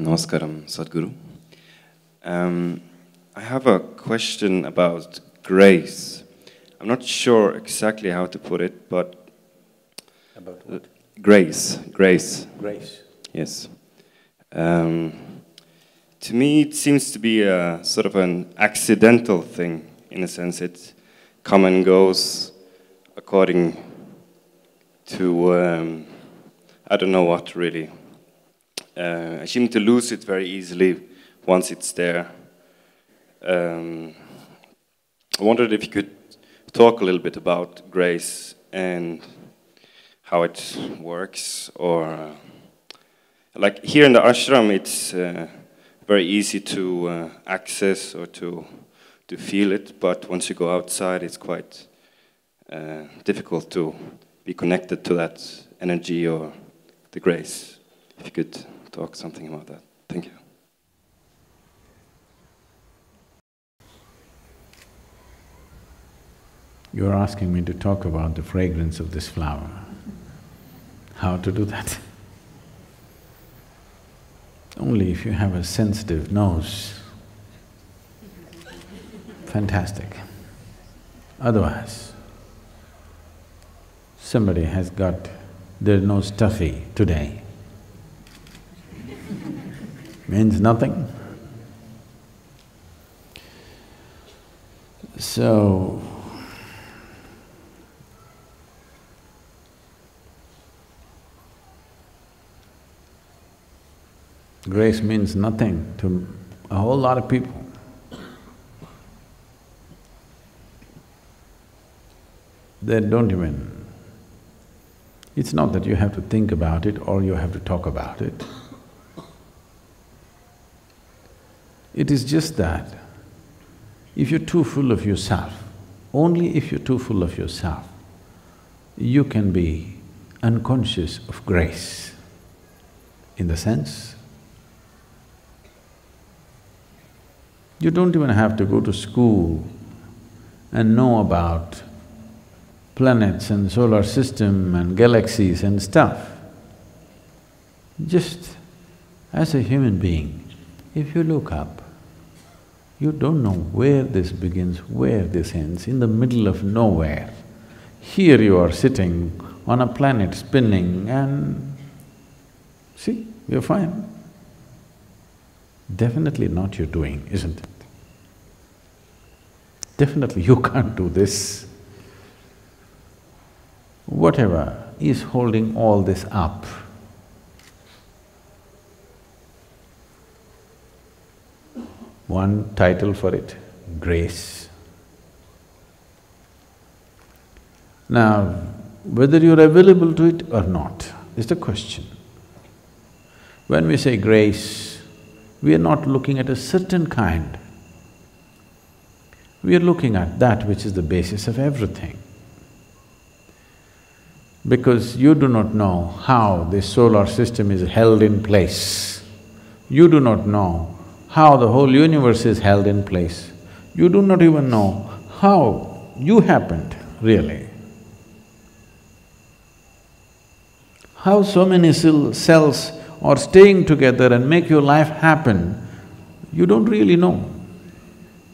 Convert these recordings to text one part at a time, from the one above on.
Namaskaram, Sadhguru. Um, I have a question about grace. I'm not sure exactly how to put it, but About what? grace, grace, Grace. yes. Um, to me, it seems to be a sort of an accidental thing, in a sense. It comes and goes according to um, I don't know what really. Uh, I seem to lose it very easily once it's there. Um, I wondered if you could talk a little bit about grace and how it works, or uh, like here in the ashram, it's uh, very easy to uh, access or to to feel it, but once you go outside, it's quite uh, difficult to be connected to that energy or the grace. If you could talk something about that, thank you. You're asking me to talk about the fragrance of this flower. How to do that? Only if you have a sensitive nose. Fantastic. Otherwise, somebody has got their nose stuffy today. Means nothing. So, Grace means nothing to a whole lot of people. They don't even… It's not that you have to think about it or you have to talk about it. It is just that if you're too full of yourself, only if you're too full of yourself, you can be unconscious of grace. In the sense, You don't even have to go to school and know about planets and solar system and galaxies and stuff. Just as a human being, if you look up, you don't know where this begins, where this ends, in the middle of nowhere. Here you are sitting on a planet spinning and see, you're fine. Definitely not your doing, isn't it? Definitely you can't do this. Whatever is holding all this up, one title for it, grace. Now, whether you're available to it or not is the question. When we say grace, we are not looking at a certain kind. We are looking at that which is the basis of everything. Because you do not know how this solar system is held in place. You do not know how the whole universe is held in place. You do not even know how you happened, really. How so many cells are staying together and make your life happen, you don't really know.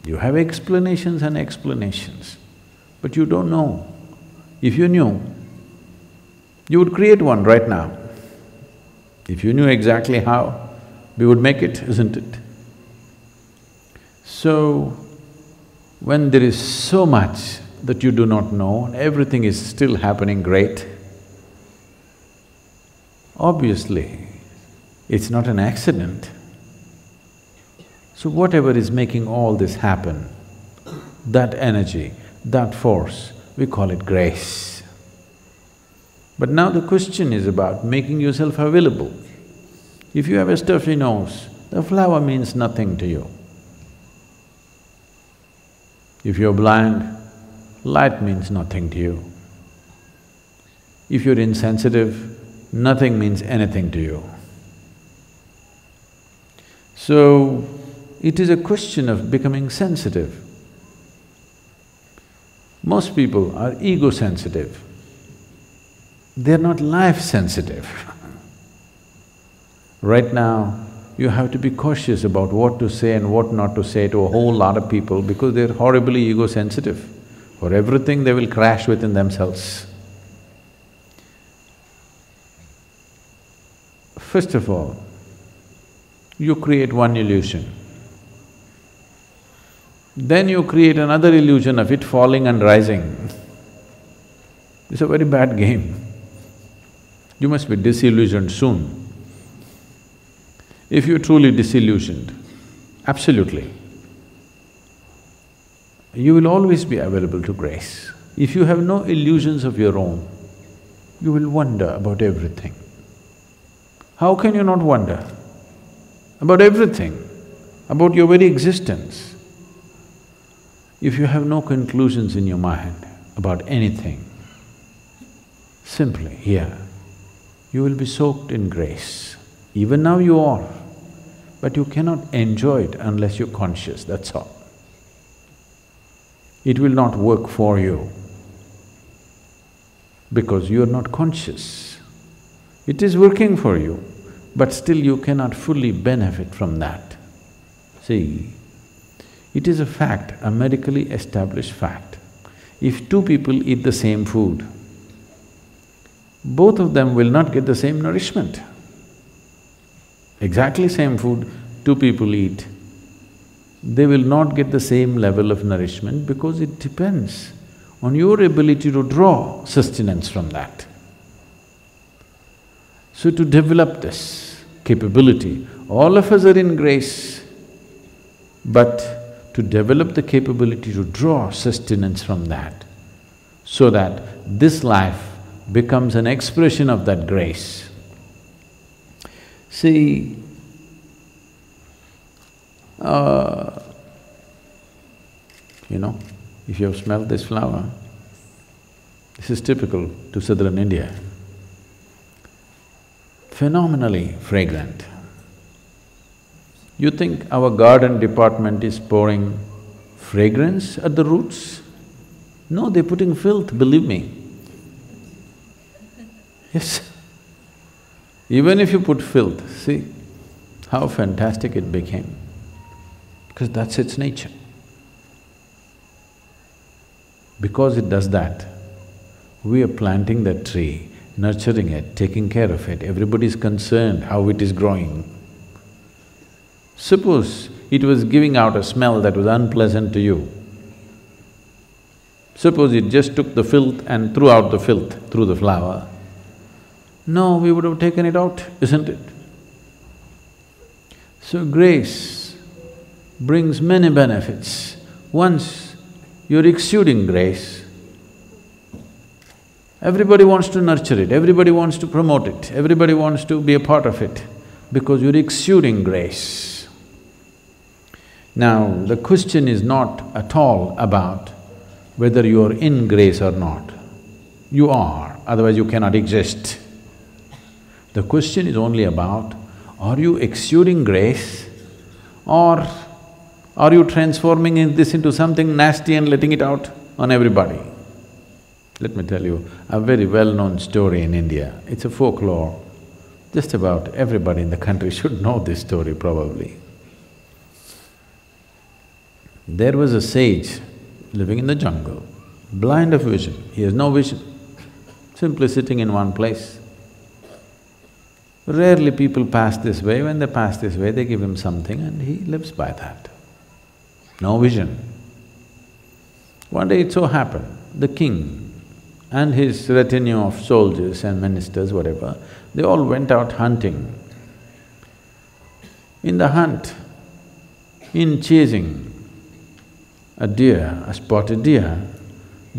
You have explanations and explanations, but you don't know. If you knew, you would create one right now. If you knew exactly how, we would make it, isn't it? So, when there is so much that you do not know everything is still happening great, obviously, it's not an accident. So whatever is making all this happen, that energy, that force, we call it grace. But now the question is about making yourself available. If you have a stuffy nose, the flower means nothing to you. If you're blind, light means nothing to you. If you're insensitive, nothing means anything to you. So, it is a question of becoming sensitive. Most people are ego-sensitive. They're not life-sensitive. right now, you have to be cautious about what to say and what not to say to a whole lot of people because they're horribly ego-sensitive. For everything, they will crash within themselves. First of all, you create one illusion. Then you create another illusion of it falling and rising. It's a very bad game. You must be disillusioned soon. If you're truly disillusioned, absolutely, you will always be available to grace. If you have no illusions of your own, you will wonder about everything. How can you not wonder? About everything, about your very existence. If you have no conclusions in your mind about anything, simply here, you will be soaked in grace. Even now you are, but you cannot enjoy it unless you're conscious, that's all. It will not work for you because you are not conscious. It is working for you, but still you cannot fully benefit from that. See, it is a fact, a medically established fact. If two people eat the same food, both of them will not get the same nourishment. Exactly same food, two people eat, they will not get the same level of nourishment because it depends on your ability to draw sustenance from that. So to develop this capability, all of us are in grace, but to develop the capability to draw sustenance from that, so that this life becomes an expression of that grace. See, uh, you know, if you have smelled this flower, this is typical to southern India. Phenomenally fragrant. You think our garden department is pouring fragrance at the roots? No, they're putting filth, believe me. Yes. Even if you put filth, see how fantastic it became, because that's its nature. Because it does that, we are planting that tree, nurturing it, taking care of it, everybody is concerned how it is growing. Suppose it was giving out a smell that was unpleasant to you. Suppose it just took the filth and threw out the filth through the flower, no, we would have taken it out, isn't it? So grace brings many benefits. Once you're exuding grace, everybody wants to nurture it, everybody wants to promote it, everybody wants to be a part of it because you're exuding grace. Now, the question is not at all about whether you're in grace or not. You are, otherwise you cannot exist. The question is only about, are you exuding grace or are you transforming this into something nasty and letting it out on everybody? Let me tell you a very well-known story in India. It's a folklore. Just about everybody in the country should know this story probably. There was a sage living in the jungle, blind of vision, he has no vision, simply sitting in one place. Rarely people pass this way, when they pass this way, they give him something and he lives by that. No vision. One day it so happened, the king and his retinue of soldiers and ministers, whatever, they all went out hunting. In the hunt, in chasing a deer, a spotted deer,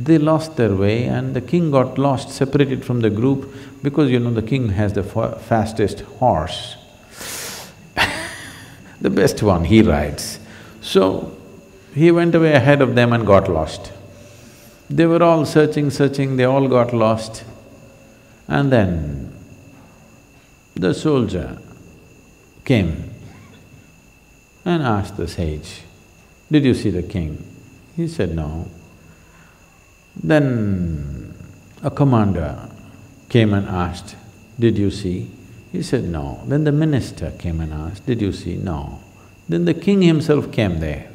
they lost their way and the king got lost, separated from the group because you know the king has the fastest horse the best one he rides. So, he went away ahead of them and got lost. They were all searching, searching, they all got lost. And then the soldier came and asked the sage, did you see the king? He said, no. Then a commander came and asked, did you see? He said, no. Then the minister came and asked, did you see? No. Then the king himself came there.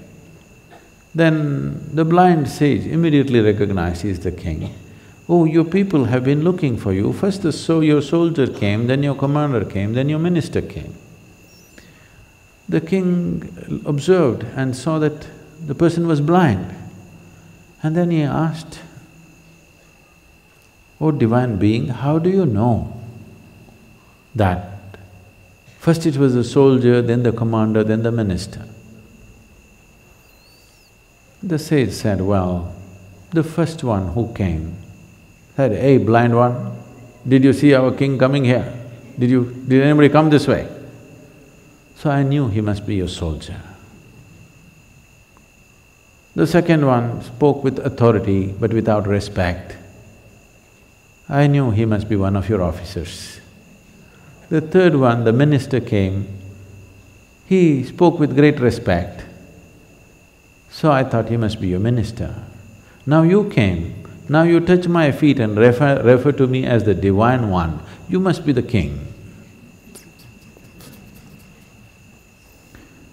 Then the blind sage immediately recognized he is the king. Oh, your people have been looking for you. First the so your soldier came, then your commander came, then your minister came. The king observed and saw that the person was blind. And then he asked, Oh divine being, how do you know that first it was the soldier, then the commander, then the minister? The sage said, well, the first one who came said, hey blind one, did you see our king coming here? Did you… did anybody come this way? So I knew he must be a soldier. The second one spoke with authority but without respect. I knew he must be one of your officers. The third one, the minister came, he spoke with great respect. So I thought he must be your minister. Now you came, now you touch my feet and refer, refer to me as the divine one, you must be the king.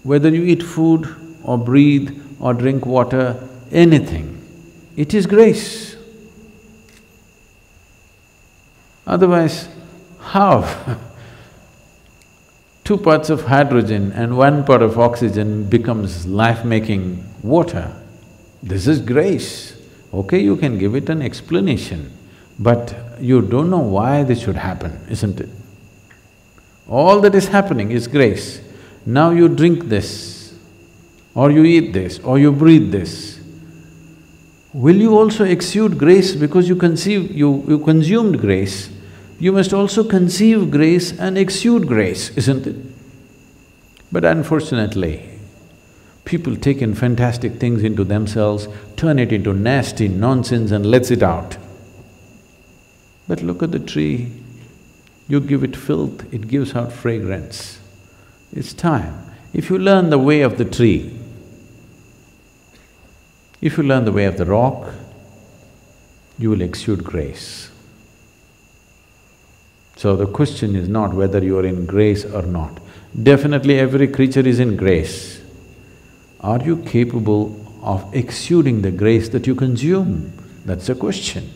Whether you eat food or breathe or drink water, anything, it is grace. Otherwise, how? Two parts of hydrogen and one part of oxygen becomes life-making water. This is grace. Okay, you can give it an explanation, but you don't know why this should happen, isn't it? All that is happening is grace. Now you drink this, or you eat this, or you breathe this. Will you also exude grace because you conceive… you… you consumed grace, you must also conceive grace and exude grace, isn't it? But unfortunately, People take in fantastic things into themselves, turn it into nasty nonsense and lets it out. But look at the tree, you give it filth, it gives out fragrance. It's time. If you learn the way of the tree, if you learn the way of the rock, you will exude grace. So the question is not whether you are in grace or not. Definitely every creature is in grace. Are you capable of exuding the grace that you consume? That's the question.